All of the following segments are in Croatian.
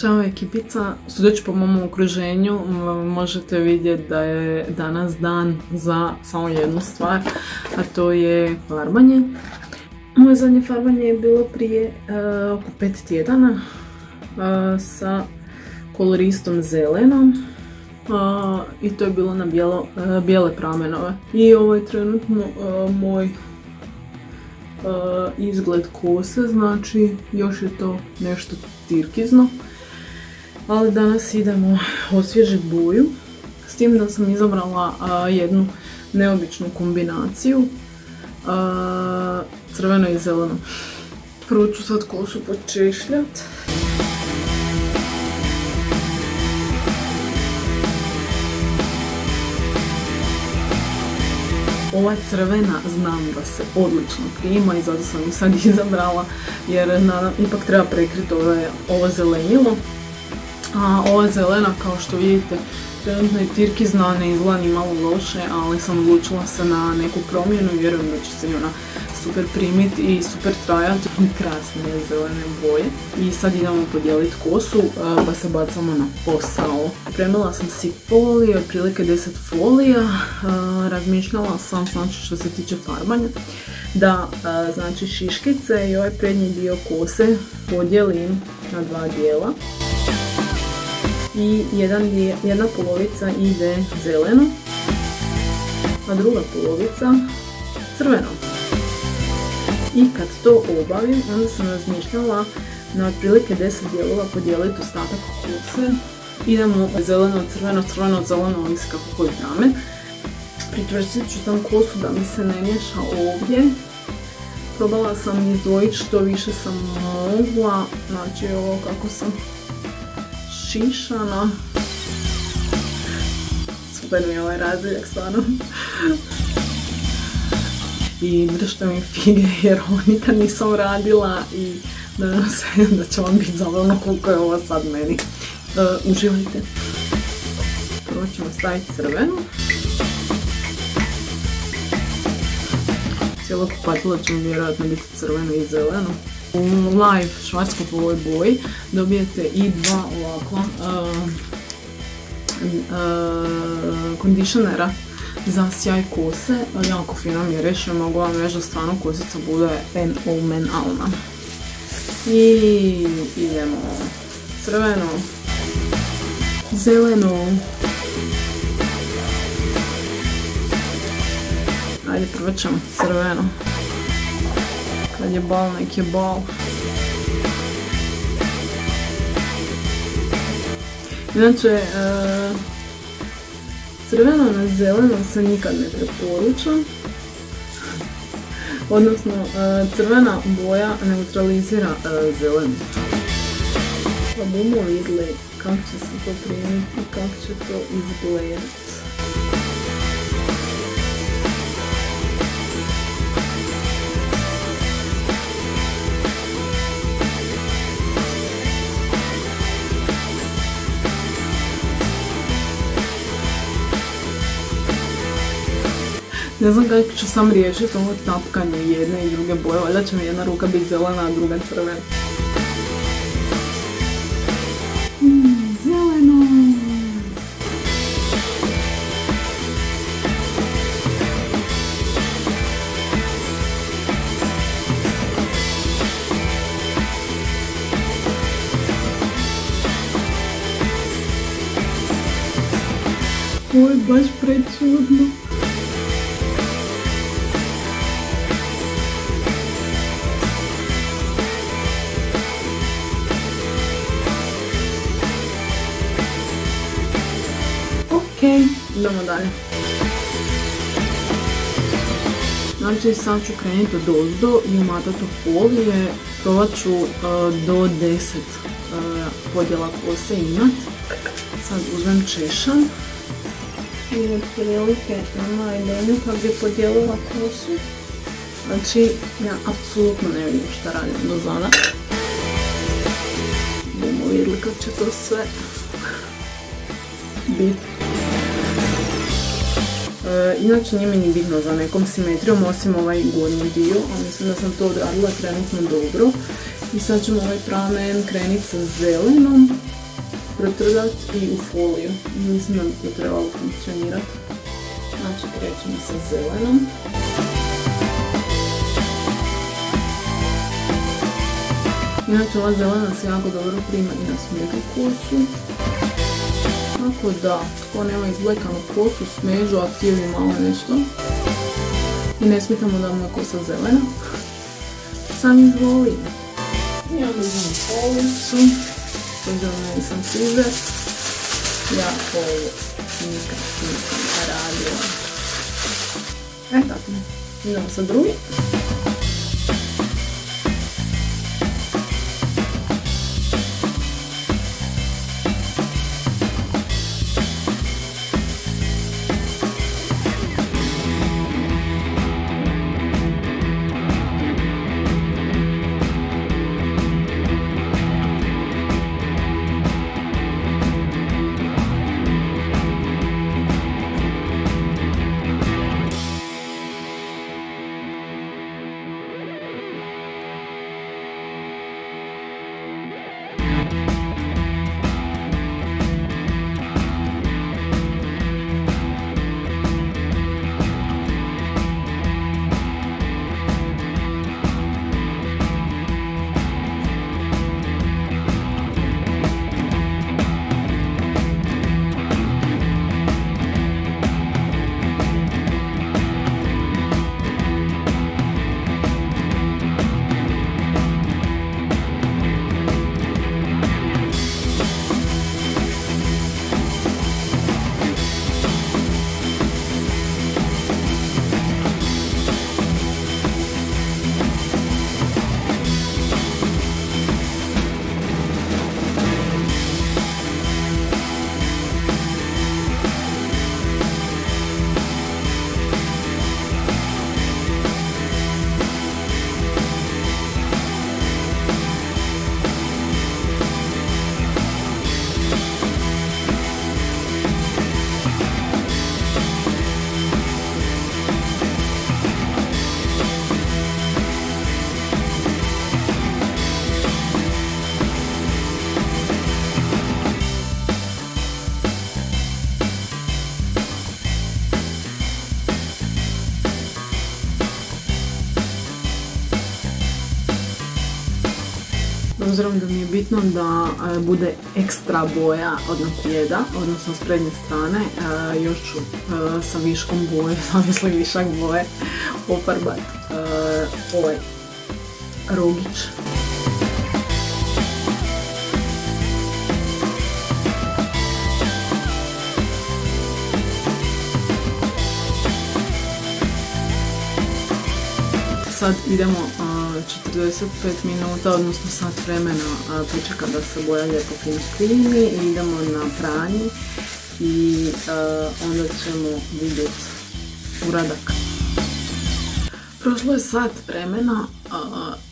Ćao ekipica, sudeći po mom okruženju možete vidjeti da je danas dan za samo jednu stvar, a to je farbanje. Moje zadnje farbanje je bilo prije uh, oko pet tjedana uh, sa koloristom zelenom uh, i to je bilo na bijele pramenove. I ovo je trenutno moj izgled kose, znači još je to nešto tirkizno ali danas idemo osvježiti boju. S tim da sam izabrala jednu neobičnu kombinaciju crveno i zeleno. Prvo ću sad kosu počešljat. Ova crvena znam da se odlično prima i zato sam ju sad izabrala jer ipak treba prekriti ovo zelenilo. A ova zelena kao što vidite trenutno je tirkizna, ne izgleda ni malo loše, ali sam odlučila se na neku promjenu i vjerujem da će se i ona super primiti i super trajati. Krasne zelene boje. I sad idemo podijeliti kosu pa se bacamo na posao. Pripremila sam si folije, otprilike 10 folija. Razmišljala sam, znači što se tiče farbanja, da znači šiškice i ovaj prednji dio kose podijelim na dva dijela i jedan, jedna polovica ide zeleno, a druga polovica crveno. I kad to obavim, onda sam razmišljala na otprilike 10 dijelova podijeliti ostatak kose. Idemo zeleno, crveno, crveno, zeleno, ovisi kako koji pramen. Pritvrštit ću sam kosu da mi se ne miješa ovdje. Probala sam izdvojiti što više sam mogla, znači ovo kako sam šišana. Super mi je ovaj razviljak stvarno. I držite mi fige jer ovo nikad nisam radila i nadam se da će vam biti zabavno koliko je ovo sad meni. Uh, uživajte. Prvo ćemo staviti crvenu. Cijelo kupatilo će mi vjerojatno biti crveno i zeleno. U live ovoj boji dobijete i dva ovakva uh, uh, kondicionera za sjaj kose, jako fino miriše, mogu vam reći da stvarno kosica bude fenomenalna. I idemo. Crveno, zeleno, ajde prvo ćemo crveno. Kad je bal, nek je bal. Inače, e, crveno na zeleno se nikad ne preporuča. Odnosno, e, crvena boja neutralizira e, zelenu. Pa bomo vidjeli kako će se to primiti, kako će to izgledati. Ne znam kako ću sam riješiti ovo tapkanje jedne i druge boje, valjda će mi jedna ruka biti zelena, a druga crvena. Mm, zeleno! Ovo je baš prečudno. Ok, idemo dalje. Znači sad ću krenuti od ozdo i umatati folije. Probat ću uh, do 10 uh, podjela kose imat. Sad uzmem češan. I otprilike ima ideju kako bi podijelila kosu. Znači ja apsolutno ne vidim šta radim do zada. Bomo vidjeli kako će to sve biti. E, inače nije mi ni bitno za nekom simetrijom osim ovaj gornji dio, a mislim da sam to odradila trenutno dobro. I sad ćemo ovaj pramen kreniti sa zelenom, protrdat i u foliju. Mislim da bi to trebalo funkcionirati. Znači krećemo sa zelenom. Inače ova zelena se jako dobro prima i na smeđu kosu. Tako da, tko nema izblekanu kosu, smeđu, a bi malo nešto. I ne smitamo da mu je kosa zelena. Sam izvoli. I onda uzmem policu. Obzirom da nisam frizer. Ja ovo nikad nisam radila. E tako. Idemo sa drugi. Obzirom da mi je bitno da e, bude ekstra boja od naprijeda, odnosno s prednje strane, e, još ću e, sa viškom boje, zamisli višak boje, ofarbat ovaj rogić. Sad idemo 45 minuta, odnosno sat vremena pričeka da se boja lijepo primi i idemo na pranje i onda ćemo vidjeti uradak. Prošlo je sat vremena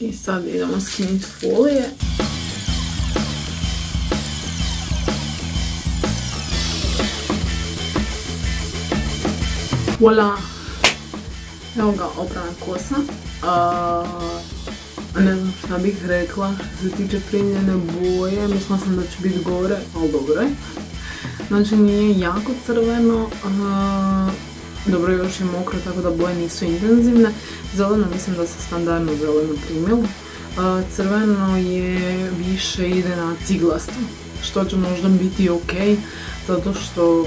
i sad idemo skiniti folije. Voila! Evo ga, oprana kosa. Ne znam šta bih rekla što se tiče primljene boje. Mislila sam da će biti gore, ali dobro je. Znači nije jako crveno. dobro, još je mokro, tako da boje nisu intenzivne. Zeleno mislim da se standardno zeleno primilo. crveno je više ide na ciglasto, što će možda biti ok zato što uh,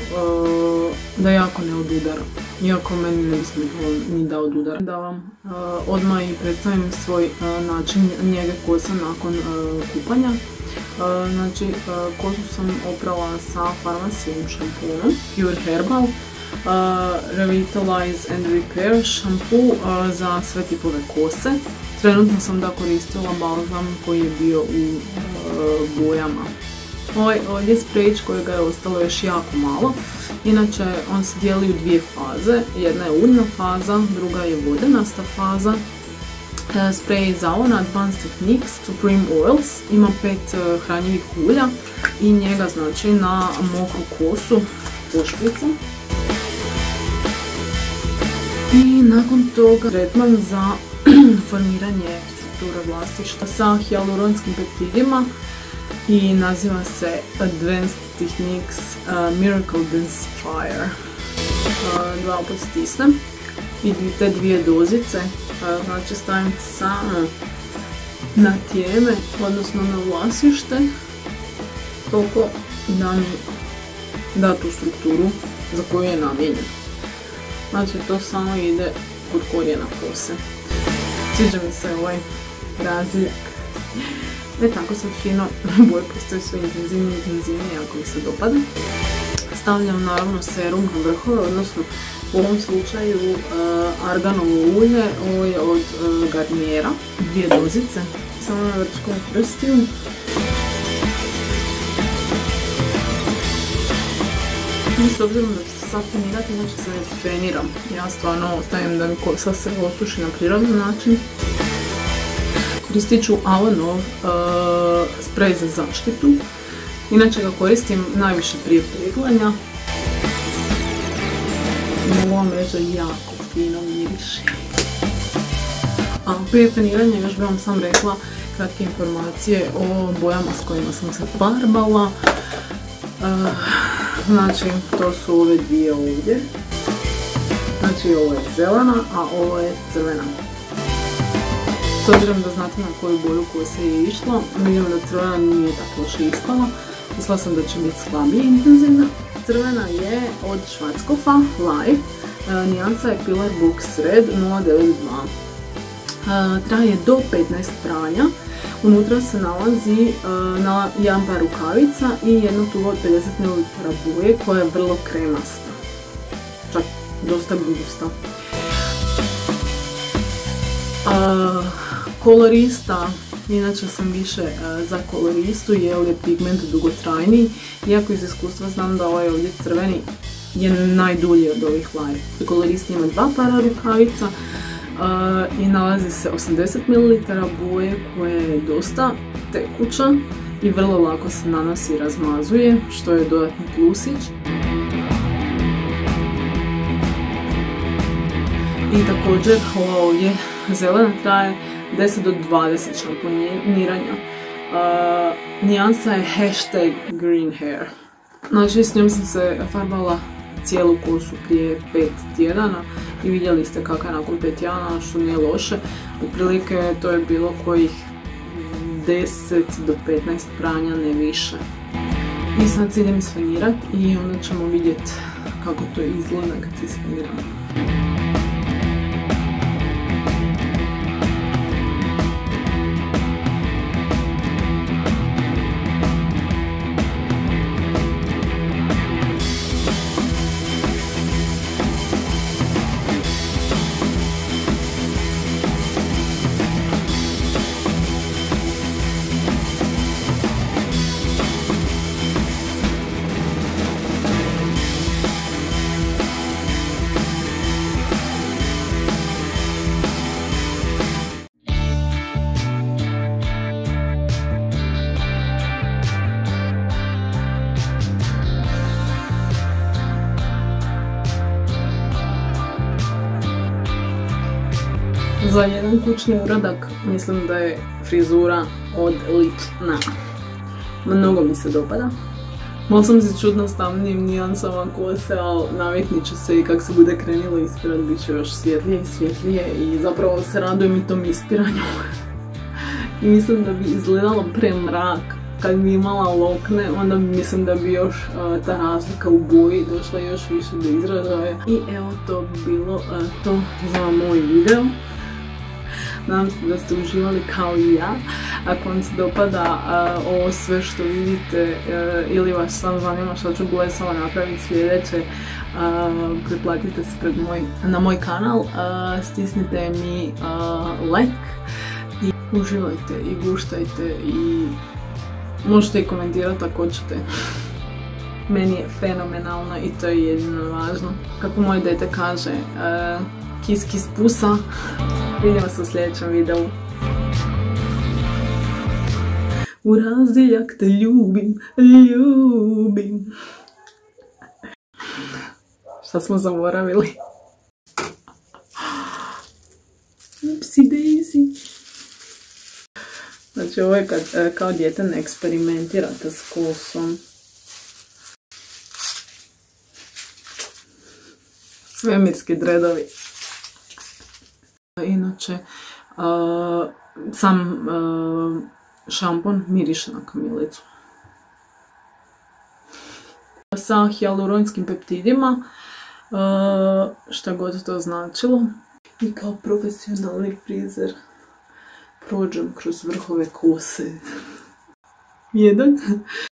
da jako ne odudara. Iako meni ne smetalo ni da odudara. Da vam uh, odmah i predstavim svoj uh, način njege kose nakon kupanja. Znači, kosu sam oprala sa farmacijom šampunom Pure Herbal. Revitalize and Repair šampu za sve tipove kose. Trenutno sam da koristila balzam koji je bio u bojama Ovaj ovdje sprejić kojega je ostalo još jako malo. Inače, on se dijeli u dvije faze. Jedna je uljna faza, druga je vodenasta faza. E, sprej za on Advanced Techniques Supreme Oils ima pet e, hranjivih ulja i njega znači na mokru kosu pošpricu. I nakon toga tretman za formiranje strukture vlastišta sa hialuronskim peptidima i naziva se Advanced Techniques uh, Miracle Densifier. Uh, dva opet stisnem i te dvije dozice, uh, znači stavim samo na tijeme, odnosno na vlasište, toliko da mi da tu strukturu za koju je namijenjen. Znači to samo ide kod korijena kose. Sviđa mi se ovaj raziljak. E tako sad fino boje postoje sve intenzivnije i intenzivnije ako mi se dopada. Stavljam naravno serum na vrhove, odnosno u ovom slučaju uh, arganovo ulje, ovo je od uh, Garniera, dvije dozice, samo na vrčkom prstiju. I s obzirom da se sad fenirati, znači se ne feniram. Ja stvarno ostavim da mi kosa se osuši na prirodan način. Koristit ću Alanov uh, sprej za zaštitu. Inače ga koristim najviše prije vam reći da jako fino miriši. A prije feniranja još bih vam sam rekla kratke informacije o bojama s kojima sam se farbala. Uh, znači, to su ove dvije ovdje. Znači, ovo je zelena, a ovo je crvena. Obzirom da znate na koju boju kose je išla, vidim da crvena nije tako loše ispala. Mislila sam da će biti slabije intenzivna. Crvena je od Schwarzkopfa Live, e, nijansa je Pillar Box Red 092. E, traje do 15 pranja, unutra se nalazi e, na jedan par rukavica i jedno tubo od 50 ml boje koja je vrlo kremasta. Čak dosta gusta. Kolorista, inače sam više e, za koloristu jer je pigment dugotrajniji, iako iz iskustva znam da ovaj ovdje crveni je najdulji od ovih live. Kolorist ima dva para rukavica e, i nalazi se 80 ml boje koja je dosta tekuća i vrlo lako se nanosi i razmazuje, što je dodatni plusić. I također ova ovdje zelena traje 10 do 20 šamponiranja. Uh, nijansa je hashtag green hair. Znači s njom sam se farbala cijelu kosu prije 5 tjedana i vidjeli ste kako je nakon 5 tjedana, što nije loše. Otprilike to je bilo kojih 10 do 15 pranja, ne više. I sad se idem isfenirat i onda ćemo vidjeti kako to izgleda kad se isfeniramo. Za jedan kućni uradak mislim da je frizura odlična. Mnogo mi se dopada. Malo sam se čudno stavnim nijansama kose, ali naviknit ću se i kako se bude krenilo ispirat bit će još svjetlije i svjetlije i zapravo se radujem i tom ispiranju. I mislim da bi izgledalo premrak kad bi imala lokne, onda mislim da bi još ta razlika u boji došla još više do izražaja. I evo to bi bilo to za moj video. Nadam se da ste uživali kao i ja. Ako vam se dopada ovo sve što vidite ili vas samo zanima što ću blesava napraviti sljedeće, pretplatite se pred na moj kanal, stisnite mi like i uživajte i guštajte i možete i komentirati ako hoćete meni je fenomenalno i to je jedino važno. Kako moj dete kaže, e, uh, kis kis pusa. Vidimo se u sljedećem videu. U razdiljak te ljubim, ljubim. Šta smo zaboravili? Upsi daisy. Znači ovo je kad, e, kao djete ne eksperimentirate s kosom. Svemirski dredovi. Inače, sam šampon miriše na kamilicu. Sa hialuronskim peptidima, šta god to značilo. I kao profesionalni frizer prođem kroz vrhove kose. Jedan.